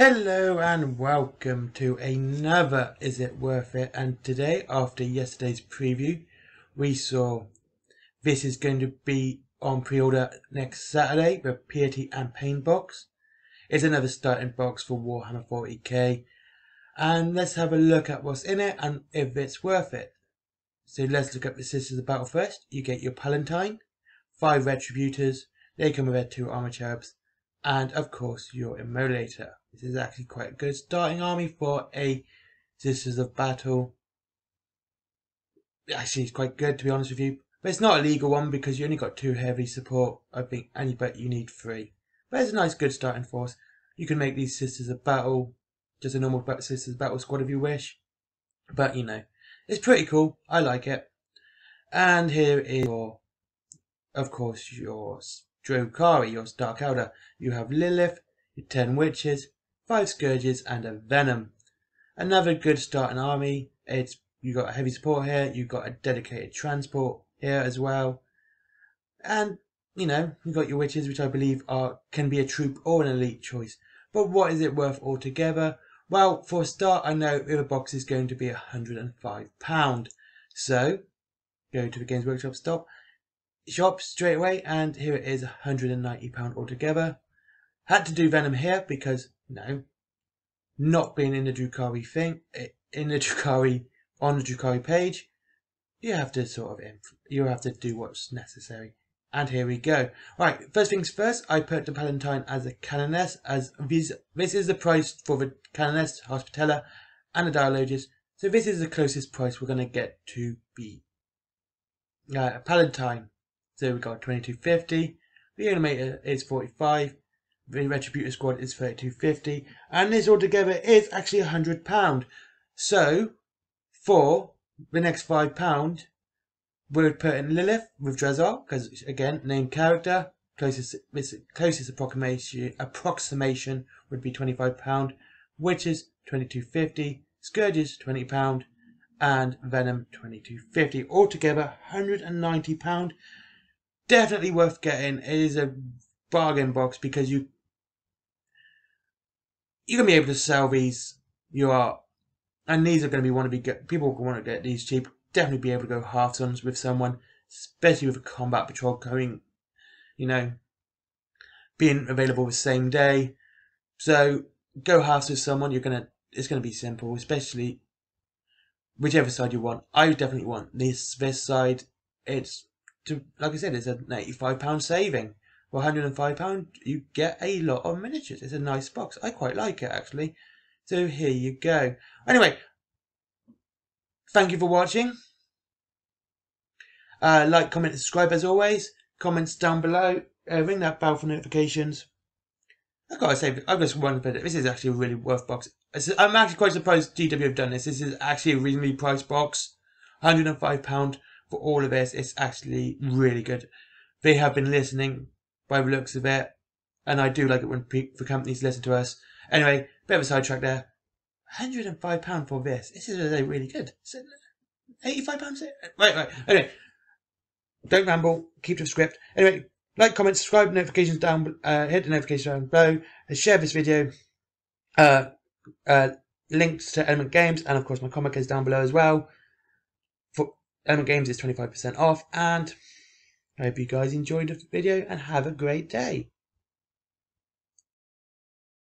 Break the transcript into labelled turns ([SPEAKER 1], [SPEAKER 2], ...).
[SPEAKER 1] Hello and welcome to another Is It Worth It? And today, after yesterday's preview, we saw this is going to be on pre-order next Saturday, the Piety and Pain box. It's another starting box for Warhammer 40k. And let's have a look at what's in it and if it's worth it. So let's look at the Sisters of Battle first. You get your Palatine, five Retributors, they come with their two Armorium Cherubs, and of course your Immolator. This is actually quite a good starting army for a Sisters of Battle. Actually, it's quite good to be honest with you. But it's not a legal one because you only got two heavy support, I think, and but you need three. But it's a nice, good starting force. You can make these Sisters of Battle just a normal Sisters of Battle squad if you wish. But, you know, it's pretty cool. I like it. And here is your, of course, your Drukhari, your Dark Eldar. You have Lilith, your 10 Witches, 5 Scourges, and a Venom. Another good starting army. It's You got heavy support here, you've got a dedicated transport here as well. And, you know, you've got your Witches, which I believe are can be a troop or an elite choice. But what is it worth altogether? Well, for a start, I know the box is going to be £105. So, go to the Games Workshop stop, shop straight away, and here it is £190 altogether. Had to do Venom here because, no, not being in the Drukhari thing, in the Drukhari, on the Drukhari page, you have to sort of, you have to do what's necessary. And here we go. Right, first things first, I put the Palatine as a Canoness, as this, this is the price for the Canoness, Hospitaller, and the Dialogus. So this is the closest price we're going to get to be uh, Palatine. So we got 2250, the Immolator is 45, the Retributor Squad is 3250, and this altogether is actually £100. So, for the next £5, we would put in Lilith with Drazhar, because again, named character, closest closest approximation approximation would be £25, Witches 22.50, Scourges £20, and Venom 22.50. Altogether £190. Definitely worth getting. It is a bargain box because you you're gonna be able to sell these. You are, and these are gonna be one to be get people want to get these cheap definitely be able to go half tons with someone, especially with a combat patrol going, you know, being available the same day. So go halves with someone. You're gonna. It's gonna be simple, especially whichever side you want. I definitely want this this side. It's to like I said, it's an eighty-five pound saving. For hundred and five pound, you get a lot of miniatures. It's a nice box. I quite like it actually. So here you go. Anyway, Thank you for watching. Uh, like, comment, subscribe as always. Comments down below. Uh, ring that bell for notifications. I've gotta say, I've just wondered this is actually a really worth box. I'm actually quite surprised GW have done this. This is actually a reasonably priced box. £105 for all of this. It's actually really good. They have been listening by the looks of it. And I do like it when the companies listen to us. Anyway, bit of a sidetrack there. £105 for this. This is really good. £85? Right, right. Anyway, don't ramble. Keep to the script. Anyway, like, comment, subscribe, notifications down, uh, hit the notification down below, and share this video. Uh, uh, links to Element Games, and of course my comic is down below as well. For Element Games is 25% off, and I hope you guys enjoyed the video and have a great day.